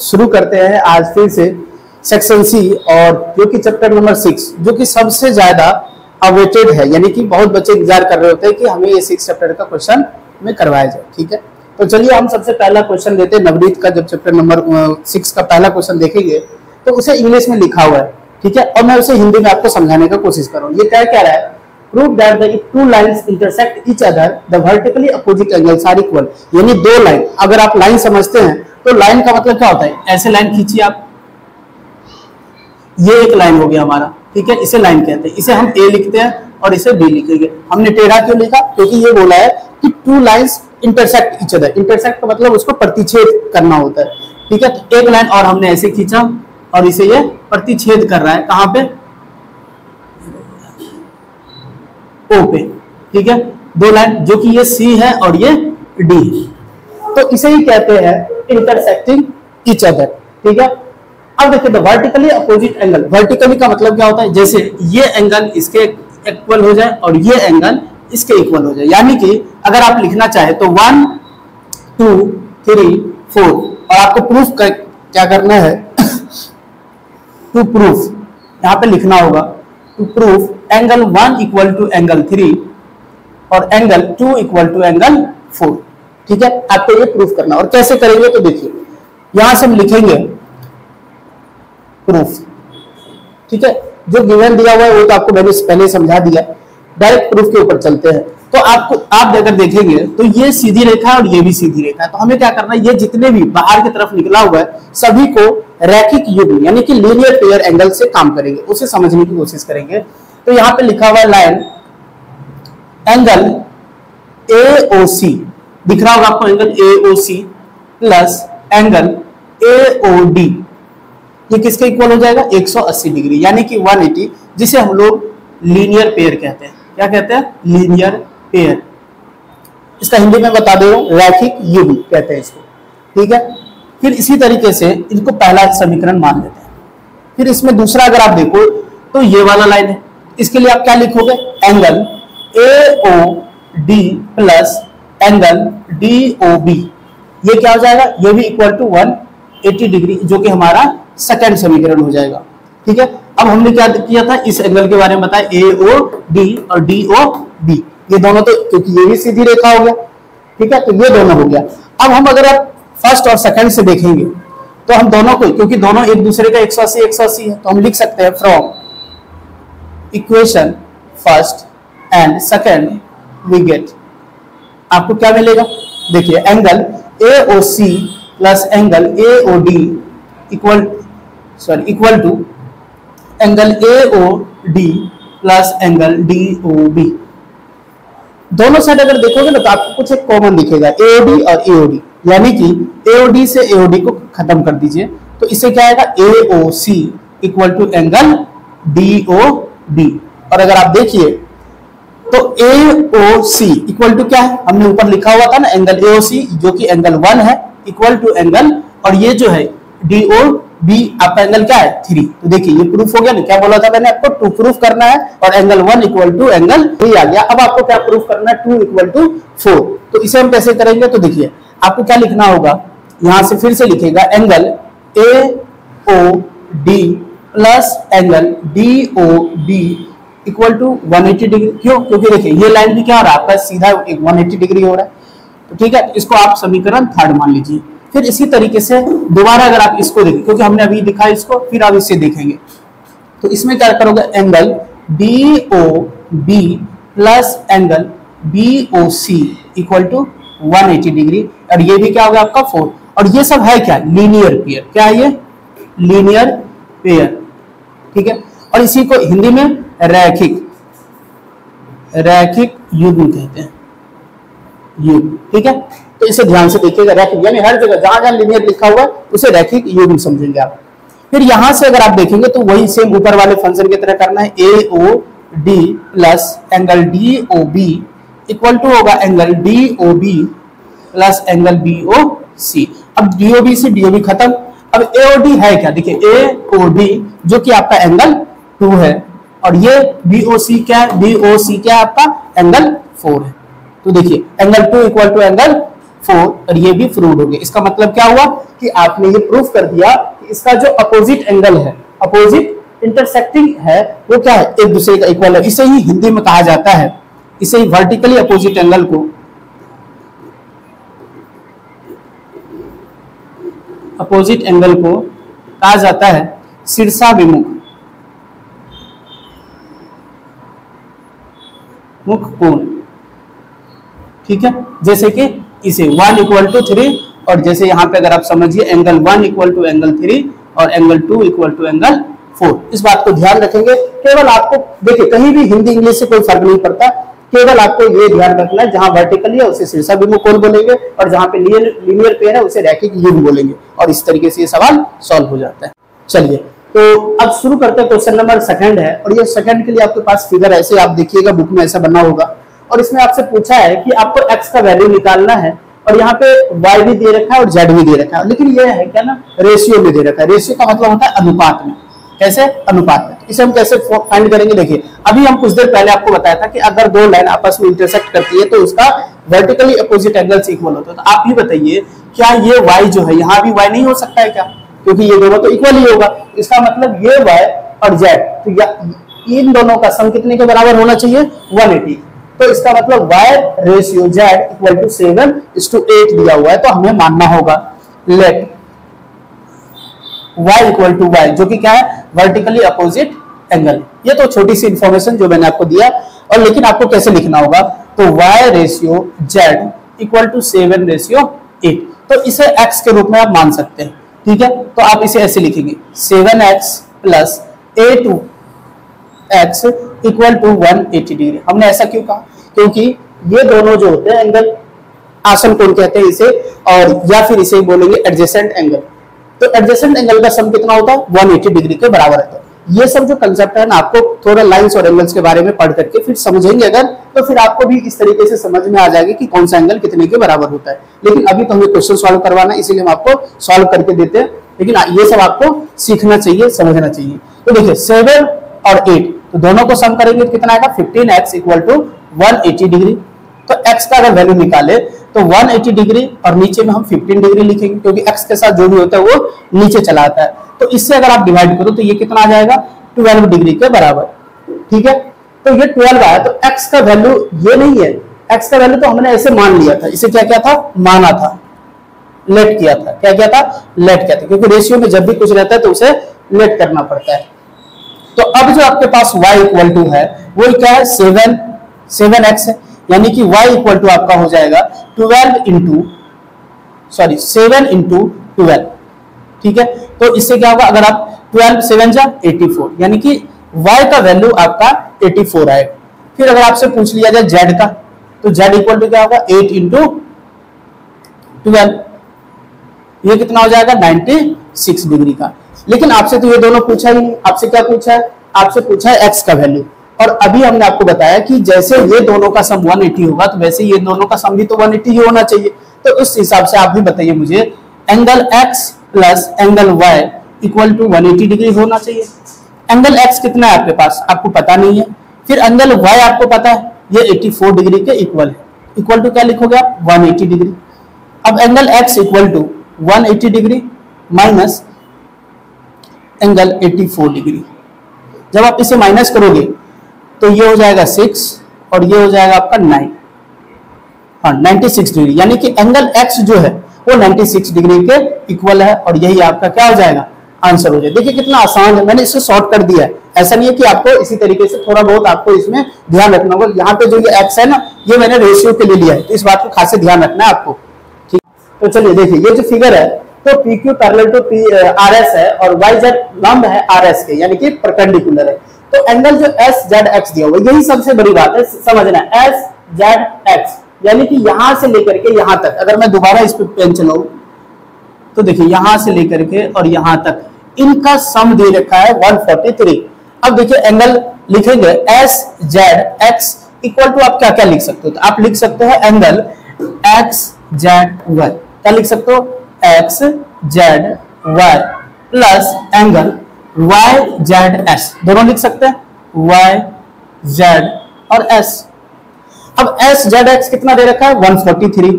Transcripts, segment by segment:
शुरू करते हैं आज फिर से सेक्शन सी और जो कि चैप्टर नंबर सिक्स जो कि सबसे ज़्यादा अवेटेड है, यानी कि बहुत बच्चे इंतज़ार कर रहे होते हैं कि हमें ये सिक्स चैप्टर का क्वेश्चन में करवाया जाए, ठीक है? तो चलिए हम सबसे पहला क्वेश्चन लेते हैं, नवनीत का जब चैप्टर नंबर सिक्स का पहला क्वेश्चन देखेंगे तो उसे इंग्लिश में लिखा हुआ है, ठीक है? और मैं उसे हिंदी में आपको समझाने का कोशिश कर रहा हूँ। ये क्या कह रहा है? Prove that the two lines intersect each other the vertically opposite angles are equal यानी दो लाइन अगर आप लाइन समझते हैं तो लाइन का मतलब क्या होता है? ऐसे लाइन खींचिए आप। ये एक लाइन हो गया हमारा, ठीक है? इसे लाइन कहते हैं। इसे हम ए लिखते हैं और इसे बी लिखेंगे। हमने टेढ़ा क्यों लिखा? क्योंकि ये बोला है कि two lines intersect each other intersect का मतलब उसको प्रतिच्छेद करना होता है, ठीक है? तो एक लाइन और हमने ऐसे खींचा और इसे ये प्रतिच्छेद कर रहा है। कहाँ पे? ओ पे ठीक है? दो लाइन जो कि ये सी है और ये डी तो इसे ही कहते हैं इंटरसेक्टिंग ईच अदर ठीक है? अब देखिए वर्टिकली अपोजिट एंगल वर्टिकली का मतलब क्या होता है? जैसे ये एंगल इसके इक्वल हो जाए और ये एंगल इसके इक्वल हो जाए। यानी कि अगर आप लिखना चाहे तो वन टू थ्री फोर और आपको प्रूफ कर, क्या करना है? टू प्रूफ यहाँ पे लिखना होगा to prove angle one equal to angle three और angle two equal to angle four ठीक है? आपको ये प्रूफ करना और कैसे करेंगे? तो देखिए, यहाँ से हम लिखेंगे प्रूफ ठीक है? जो गिवन दिया हुआ है, वो तो आपको मैंने पहले समझा दिया। डायरेक्ट प्रूफ के ऊपर चलते हैं। तो आपको, आप अगर देखेंगे तो ये सीधी रेखा और ये भी सीधी रेखा है। तो हमें क्या करना है? ये जितने भी बाहर की तरफ़ निकला हुआ है, सभी को रैखिक युग्म, यानी कि लीनियर पेयर एंगल से काम करेंगे। उसे समझने की कोशिश करेंगे। तो यहाँ पे लिखा हुआ लाइन, एंगल ए ओ सी दिख रहा होगा आपको angle A O C plus angle A O D ये किसके इक्वल हो जाएगा? 180 डिग्री, यानी कि 180 जिसे हम लोग लीनियर पेयर कहते हैं। क्या कहते हैं? लीनियर पेयर इसका हिंदी में बता दे रहा हूँ, रैखिक युग्म कहते हैं इसको। ठीक है? फिर इसी तरीके से इनको पहला समीकरण मान लेते हैं। फिर इसमें दूसरा अगर आप देखो तो ये वाला लाइन है। इसके लिए आप क्या लिखोगे? Angle A O D plus angle D O B ये क्या हो जाएगा? ये भी equal to one eighty degree जो कि हमारा सेकेंड समीकरण हो जाएगा। ठीक है? अब हमने क्या किया था? इस एंगल के बारे में बताया। ए ओ डी और डी ओ बी ये दोनों तो क्योंकि ये भी सीधी रेखा हो गया। ठीक है? तो ये दोनों हो गया। अब हम अगर आप फ़र्स्ट और सेकंड से देखेंगे तो हम दोनों को, क्योंकि दोनों एक दूसरे का 180 180 है तो हम लिख सकते हैं from equation first and second we get आपको क्या मिलेगा? देखिए angle A O C plus angle A O D equal sorry equal to angle A O D plus angle D O B दोनों साइड अगर देखोगे ना तो आपको कुछ एक कॉमन दिखेगा एओडी और एओडी यानी कि एओडी से एओडी को खत्म कर दीजिए। तो इससे क्या आएगा? A O C equal to angle D O B और अगर आप देखिए तो ए ओ सी इक्वल टू क्या है? हमने ऊपर लिखा हुआ था ना एंगल ए ओ सी जो कि एंगल वन है इक्वल टू एंगल और ये जो है डी ओ बी आपका एंगल क्या है? थ्री तो देखिए, ये प्रूफ हो गया ना? क्या बोला था मैंने आपको? टू प्रूफ करना है, और angle one equal to angle three आ गया। अब आपको क्या प्रूफ करना है? टू इक्वल टू फोर तो इसे हम कैसे करेंगे? तो देखिए, आपको क्या लिखना होगा? यहाँ से फिर से लिखेगा angle A O D plus angle D O B equal to 180 degree क्यों? क्योंकि देखिए, ये लाइन भी क्या हो रहा है? आपका सीधा एक 180 डिग्री हो रहा है। तो ठीक है, इसको आप समीकरण थर्ड मान लीजिए। फिर इसी तरीके से दोबारा अगर आप इसको देखें, क्योंकि हमने अभी दिखा इसको, फिर आप इसे देखेंगे। तो इसमें क्या करोगे? Angle D O B plus angle B O C equal to 180 degree और ये भी क्या होगा आपका? फोर और ये सब है क्या? लीनियर पेयर क्या है ये? लीनियर पेयर ठीक है? और इसी को हिंदी में रैखिक रैखिक युग्म कहते हैं। युग्म ठीक है? तो इसे ध्यान से देखिएगा, रैखिक, यानी हर जगह जहाँ जहाँ लीनियर लिखा हुआ, उसे रैखिक युग्म समझेंगे आप। फिर यहाँ से अगर आप देखेंगे तो वही सेम ऊपर वाले फ़ंक्शन की तरह करना है A O D plus angle D O B equal to होगा angle D O B plus angle B O C अब डी ओ बी से डी ओ बी खत्म अब ए ओ डी है क्या? देखिए डी जो कि आपका एंगल टू है। और ये बी ओ सी क्या है? बी ओ सी क्या है आपका? एंगल फोर है। तो देखिए angle two equal to angle four और ये भी प्रूव हो गया। इसका मतलब क्या हुआ? कि आपने ये प्रूफ कर दिया कि इसका जो अपोजिट एंगल है अपोजिट इंटरसेक्टिंग है, वो क्या है? एक दूसरे का इक्वल है। इसे ही हिंदी में कहा जाता है। इसे ही वर्टिकली अपोजिट एंगल को अपोजिट एंगल को कहा जाता है शीर्षा विमुख मुख कोण। ठीक है? जैसे कि इसे वन इक्वल टू थ्री और जैसे यहाँ पे अगर आप समझिए angle one equal to angle three और angle two equal to angle four इस बात को ध्यान रखेंगे। केवल आपको, देखिए, कहीं भी हिंदी, इंग्लिश से कोई फ़र्क नहीं पड़ता। केवल आपको ये ध्यान रखना है, जहाँ वर्टिकली है उसे शीर्षा विमुख कोण बोलेंगे और जहाँ पे लीनियर पेयर है, उसे रैखिक युग बोलेंगे। और इस तरीके से ये सवाल सॉल्व हो जाता है। चलिए तो अब शुरू करते हैं क्वेश्चन नंबर सेकंड है। और ये सेकंड के लिए आपके पास फिगर ऐसे, आप देखिएगा बुक में ऐसा बना होगा। और इसमें आपसे पूछा है कि आपको एक्स का वैल्यू निकालना है, और यहाँ पे वाई भी दे रखा है और जेड भी दे रखा है। लेकिन ये है, क्या ना रेशियो में दे रखा है। रेशियो का मतलब होता है अनुपात में। कैसे अनुपात में? इसे हम कैसे फाइंड करेंगे? देखिए, अभी हम कुछ देर पहले आपको बताया था कि अगर दो लाइन आपस में इंटरसेक्ट करती है तो उसका वर्टिकली अपोजिट एंगल इक्वल होता है। तो आप ही बताइए, क्या ये वाई जो है, यहाँ भी y नहीं हो सकता है क्या? क्योंकि ये दोनों तो इक्वल ही होगा। इसका मतलब ये वाई और जेड तो इन दोनों का सम कितने के बराबर होना चाहिए? 180 तो इसका मतलब y ratio z equal to seven is to eight दिया हुआ है तो हमें मानना होगा। Let y equal to Y जो कि क्या है? वर्टिकली अपोजिट एंगल ये तो छोटी सी इंफॉर्मेशन जो मैंने आपको दिया। और लेकिन आपको कैसे लिखना होगा? तो y ratio z equal to seven ratio eight तो इसे x के रूप में आप मान सकते हैं। ठीक है? तो आप इसे ऐसे लिखेंगे। Seven X plus A two X equal to one eighty degree हमने ऐसा क्यों कहा? क्योंकि ये दोनों जो होते हैं एंगल आसन कोण कहते हैं इसे? और या फिर इसे बोलेंगे एडजेसेंट एंगल तो एडजेसेंट एंगल का सम कितना होता है? 180 डिग्री के बराबर है। ये सब जो कंसेप्ट है ना, आपको थोड़ा लाइंस और एंगल्स के बारे में पढ़ करके फिर समझेंगे अगर तो फिर आपको भी इस तरीके से समझ में आ जाएगी कि कौन सा एंगल कितने के बराबर होता है। लेकिन अभी तो हमें क्वेश्चन सॉल्व करवाना है, इसीलिए हम आपको सॉल्व करके देते हैं। लेकिन ये सब आपको सीखना चाहिए, समझना चाहिए। तो देखिए सेवन और एट तो दोनों को सम करेंगे तो कितना आएगा? Fifteen X equal to one eighty degree तो x का अगर वैल्यू निकाले तो 180 डिग्री और नीचे में हम 15 डिग्री लिखेंगे, क्योंकि x के साथ जो भी होता है वो नीचे चला आता है। तो इससे अगर आप डिवाइड करो तो ये कितना आ जाएगा? 12 डिग्री के बराबर। ठीक है? तो ये 12 आया तो x का वैल्यू ये नहीं है। x का वैल्यू तो हमने ऐसे मान लिया था। इसे क्या क्या था? माना था। लेट किया था। क्या क्या था? लेट किया था। क्योंकि रेशियो में जब भी कुछ रहता है तो उसे लेट करना पड़ता है। तो अब जो आपके पास y इक्वल टू है, वो क्या है? सेवन सेवन एक्स है। यानी कि y इक्वल टू आपका हो जाएगा twelve into sorry seven into twelve ठीक है? तो इससे क्या होगा? अगर आप ट्वेल्व सेवन जा एटी फोर यानी कि y का वैल्यू आपका एटी फोर आएगा फिर अगर आपसे पूछ लिया जाए z का तो z इक्वल टू क्या होगा? एट इंटू ट्वेल्व ये कितना हो जाएगा? नाइनटी सिक्स डिग्री का। लेकिन आपसे तो ये दोनों पूछा ही नहीं। आपसे क्या पूछा है? आपसे पूछा है x का वैल्यू और अभी हमने आपको बताया कि जैसे ये दोनों का सम 180 होगा तो वैसे ये दोनों का सम भी तो 180 ही होना चाहिए। तो उस हिसाब से आप भी बताइए मुझे angle x plus angle y equal to 180 degree होना चाहिए। एंगल x कितना है आपके पास? आपको पता नहीं है। फिर एंगल y आपको पता है, ये 84 डिग्री के इक्वल है। इक्वल टू क्या लिखोगे आप? 180 डिग्री अब angle x equal to 180 degree minus angle 84 degree जब आप इसे माइनस करोगे तो ये हो जाएगा सिक्स और ये हो जाएगा आपका नाइन हाँ नाइनटी सिक्स डिग्री यानी कि एंगल एक्स जो है, वो 96 डिग्री के इक्वल है और यही आपका क्या हो जाएगा? आंसर हो जाए देखिए कितना आसान है। मैंने इसे शॉर्ट कर दिया है। ऐसा नहीं है कि आपको इसी तरीके से थोड़ा बहुत आपको इसमें ध्यान रखना होगा। यहाँ पे जो ये एक्स है ना, ये मैंने रेशियो के लिए लिया है। तो इस बात को खास ध्यान रखना है आपको। ठीक। तो चलिए देखिए, ये जो फिगर है तो P Q parallel to P R S है और वाई जेड लंब है आर एस के, यानी कि परपेंडिकुलर है। तो एंगल जो एस जेड एक्स दिया हुआ यही सबसे बड़ी बात है, समझना एस जेड एक्स यानी कि यहाँ से लेकर के यहाँ तक। अगर मैं दोबारा इस पे पेन चलाऊ तो देखिए, यहाँ से लेकर के और यहाँ तक। इनका सम दे रखा है 143 अब देखिए एंगल लिखेंगे S Z X equal to आप क्या क्या लिख सकते हो? तो आप लिख सकते हो एंगल एक्स जेड वाई क्या लिख सकते हो? X Z Y plus angle Y Z S दोनों लिख सकते हैं? वाई जेड और एस अब एस जेड एक्स कितना दे रखा है? 143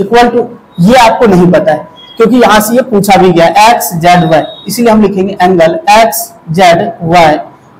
इक्वल टू ये आपको नहीं पता है, क्योंकि यहाँ से ये पूछा भी गया एक्स जेड वाई इसीलिए हम लिखेंगे angle X Z Y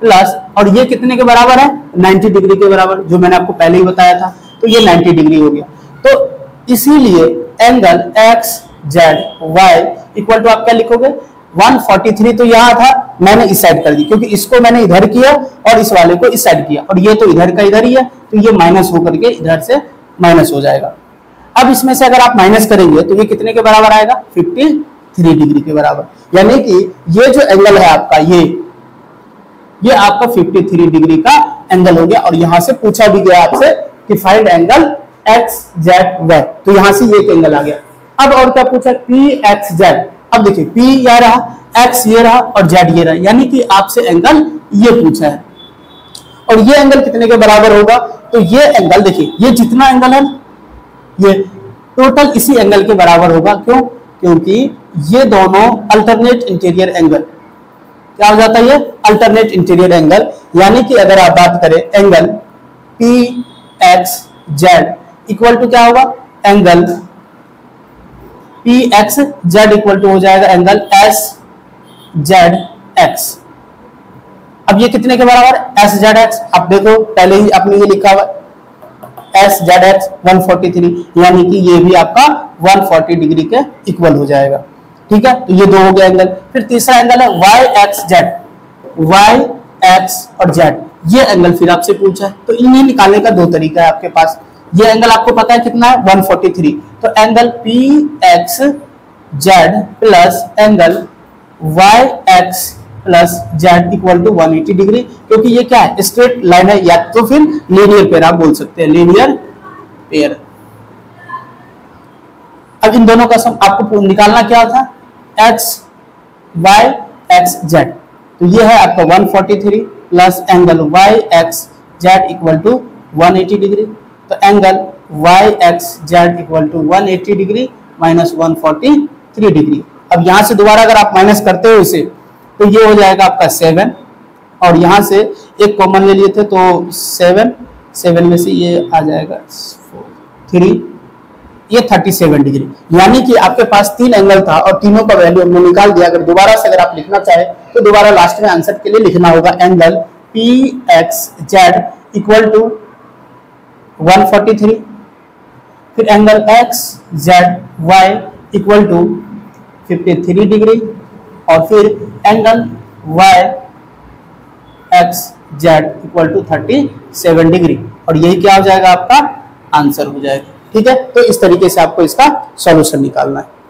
plus और ये कितने के बराबर है? 90 डिग्री के बराबर, जो मैंने आपको पहले ही बताया था। तो ये 90 डिग्री हो गया। तो इसीलिए angle X Z Y equal to आप क्या लिखोगे? 143 तो यहाँ था, मैंने इस साइड कर दी, क्योंकि इसको मैंने इधर किया और इस वाले को इस साइड किया। और ये तो इधर का इधर ही है तो ये माइनस होकर के इधर से माइनस हो जाएगा। अब इसमें से अगर आप माइनस करेंगे तो ये कितने के बराबर आएगा? 53 डिग्री के बराबर। यानी कि ये जो एंगल है आपका, ये ये आपका 53 डिग्री का एंगल हो गया। और यहाँ से पूछा भी गया आपसे कि find angle X Z Y तो यहाँ से ये एंगल आ गया। अब और क्या पूछा? पी एक्स जेड अब देखिए पी यह रहा एक्स ये रहा और जेड ये रहा। यानी कि आपसे एंगल ये पूछा है। और ये एंगल कितने के बराबर होगा? तो ये एंगल देखिए, ये जितना एंगल है, ये टोटल इसी एंगल के बराबर होगा। क्यों? क्योंकि ये दोनों अल्टरनेट इंटीरियर एंगल क्या हो जाता है ये? अल्टरनेट इंटीरियर एंगल यानी कि अगर आप बात करें angle P X Z equal to क्या होगा? Angle P X Z equal to हो जाएगा एंगल एस जेड एक्स अब ये कितने के बराबर? एस जेड एक्स आप देखो, पहले ही आपने ये लिखा हुआ S Z X one forty three यानी कि ये भी आपका वन फोर्टी डिग्री के इक्वल हो जाएगा। ठीक है? तो ये दो हो गया एंगल फिर तीसरा एंगल है Y X Z Y X और जेड ये एंगल फिर आपसे पूछा है। तो इन्हें निकालने का दो तरीका है आपके पास। ये एंगल आपको पता है कितना है? 143 तो angle P X Z plus angle Y X plus Z equal to 180 degree क्योंकि ये क्या है? स्ट्रेट लाइन है, या तो फिर लीनियर पेयर आप बोल सकते हैं। लीनियर पेयर अब इन दोनों का सम आपको निकालना क्या था? एक्स वाई एक्स जेड तो ये है आपका 143 plus angle Y X Z equal to 180 degree तो angle Y X Z equal to one eighty degree minus one forty three degree अब यहाँ से दोबारा अगर आप माइनस करते हो इसे तो ये हो जाएगा आपका सेवन और यहाँ से एक कॉमन ले लिए थे तो सेवन सेवन में से ये आ जाएगा थ्री ये थर्टी सेवन डिग्री यानी कि आपके पास तीन एंगल था और तीनों का वैल्यू हमने निकाल दिया। अगर दोबारा से अगर आप लिखना चाहे तो दोबारा लास्ट में आंसर के लिए लिखना होगा angle P X Z equal to 143 फिर angle X Z Y equal to 53 degree और फिर angle Y X Z equal to 37 degree और यही क्या हो जाएगा आपका आंसर हो जाएगा। ठीक है? तो इस तरीके से आपको इसका सॉल्यूशन निकालना है।